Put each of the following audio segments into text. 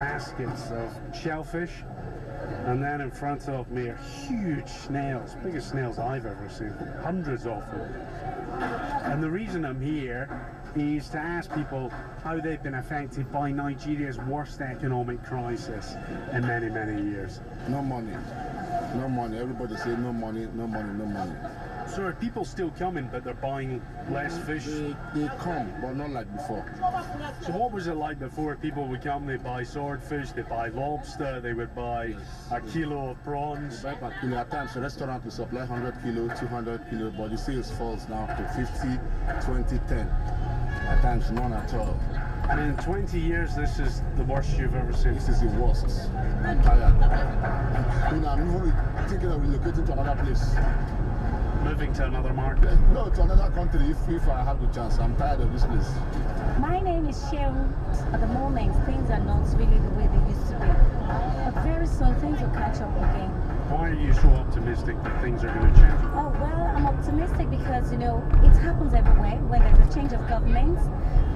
baskets of shellfish, and then in front of me are huge snails, biggest snails I've ever seen, hundreds of them. And the reason I'm here is to ask people how they've been affected by Nigeria's worst economic crisis in many, many years. No money. No money. Everybody say no money, no money, no money. So are people still coming, but they're buying less fish? They, they come, but not like before. So what was it like before? People would come, they buy swordfish, they buy lobster, they would buy a kilo of prawns. Buy per kilo. At times, the restaurant will supply 100 kilo, 200 kilo, but the sales falls now to 50, 20, 10. At times, none at all. And in 20 years, this is the worst you've ever seen. This is the worst. I'm tired. You know, I'm even thinking of relocating to another place. Moving to another market. No, to another country if, if I have the chance. I'm tired of this place. My name is Sharon. At the moment, things are not really the way they used to be. But very soon, things will catch up again. Why are you so optimistic that things are going to change? Oh, well, I'm optimistic because, you know, it happens everywhere when there's a change of government.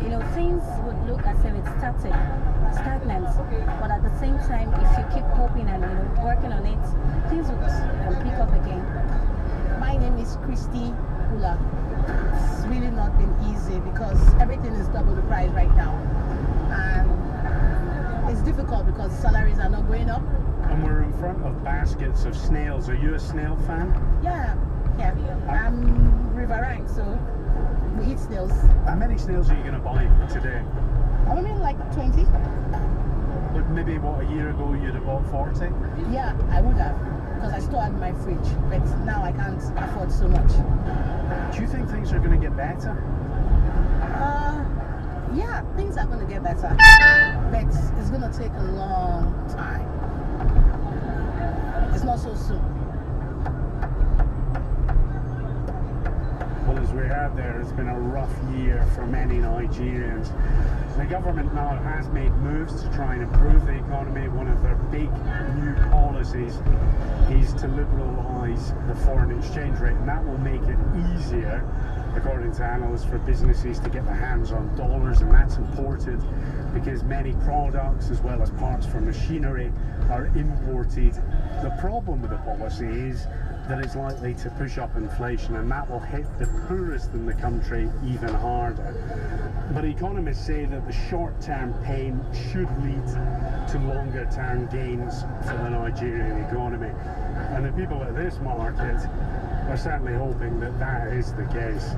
You know, things would look as if it's static, stagnant. But at the same time, if you keep hoping and, you know, working on it, things would um, pick up again. Christy Hula. It's really not been easy because everything is double the price right now. And it's difficult because salaries are not going up. And we're in front of baskets of snails. Are you a snail fan? Yeah, yeah. I'm riverine, so we eat snails. How many snails are you going to buy today? I mean, like 20? Maybe what a year ago you'd have bought 40? Yeah, I would have because I still had my fridge, but now I can't afford so much. Do you think things are going to get better? Uh, yeah, things are going to get better, but it's going to take a long time. It's not so soon. There, it's been a rough year for many Nigerians. The government now has made moves to try and improve the economy. One of their big new policies is to liberalise the foreign exchange rate, and that will make it easier, according to analysts, for businesses to get their hands on dollars, and that's important because many products, as well as parts for machinery, are imported. The problem with the policy is that it's likely to push up inflation and that will hit the poorest in the country even harder. But economists say that the short-term pain should lead to longer-term gains for the Nigerian economy. And the people at this market are certainly hoping that that is the case.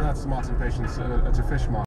That's Martin Patience at a fish market.